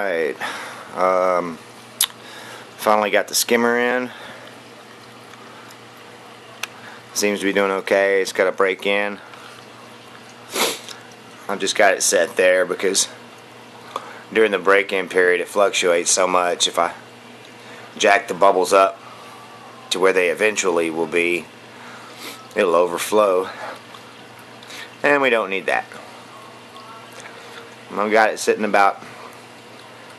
Alright. Um, finally got the skimmer in. Seems to be doing okay. It's got a break in. I've just got it set there because during the break-in period it fluctuates so much. If I jack the bubbles up to where they eventually will be, it'll overflow. And we don't need that. I've got it sitting about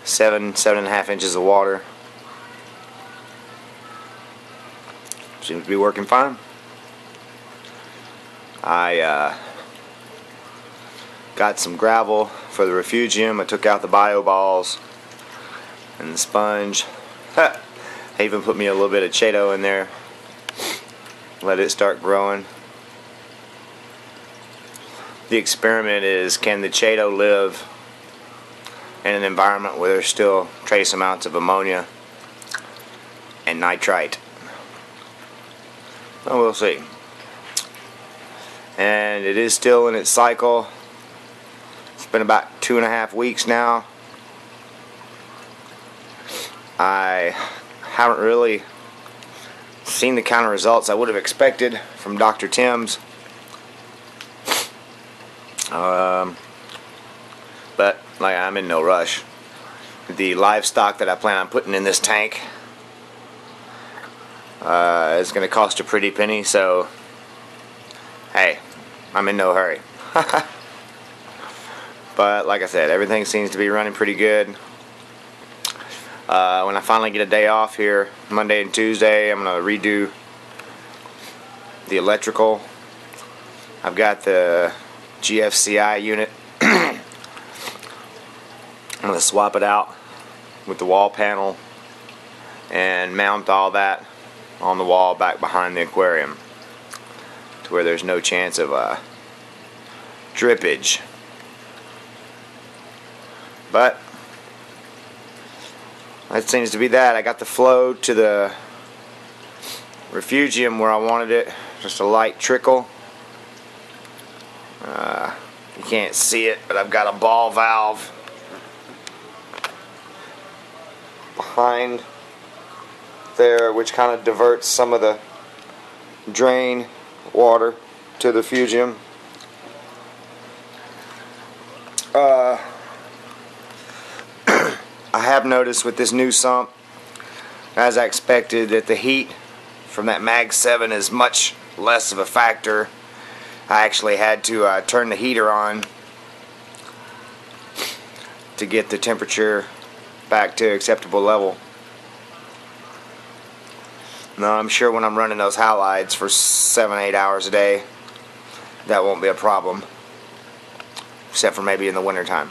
seven, seven and a half inches of water. Seems to be working fine. I uh, got some gravel for the refugium. I took out the bio balls and the sponge. I even put me a little bit of Chaeto in there. Let it start growing. The experiment is can the Chaeto live in an environment where there's still trace amounts of ammonia and nitrite? Well, we'll see. And it is still in its cycle. It's been about two and a half weeks now. I haven't really seen the kind of results I would have expected from Dr. Tim's. Um, like I'm in no rush. The livestock that I plan on putting in this tank uh, is going to cost a pretty penny, so hey, I'm in no hurry. but like I said, everything seems to be running pretty good. Uh, when I finally get a day off here, Monday and Tuesday, I'm going to redo the electrical. I've got the GFCI unit. I'm going to swap it out with the wall panel and mount all that on the wall back behind the aquarium to where there's no chance of uh, drippage. But that seems to be that. I got the flow to the refugium where I wanted it, just a light trickle. Uh, you can't see it, but I've got a ball valve behind there, which kind of diverts some of the drain water to the refugium. Uh, I have noticed with this new sump, as I expected, that the heat from that Mag 7 is much less of a factor I actually had to uh, turn the heater on to get the temperature back to acceptable level. Now I'm sure when I'm running those halides for 7-8 hours a day that won't be a problem except for maybe in the wintertime.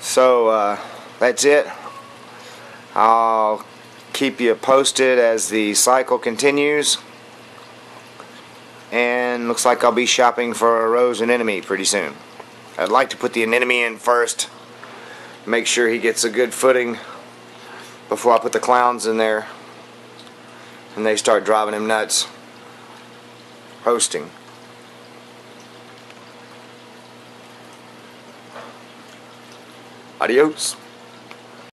So uh, that's it. I'll keep you posted as the cycle continues and looks like I'll be shopping for a rose anemone pretty soon. I'd like to put the anemone in first, make sure he gets a good footing before I put the clowns in there and they start driving him nuts hosting. Adios.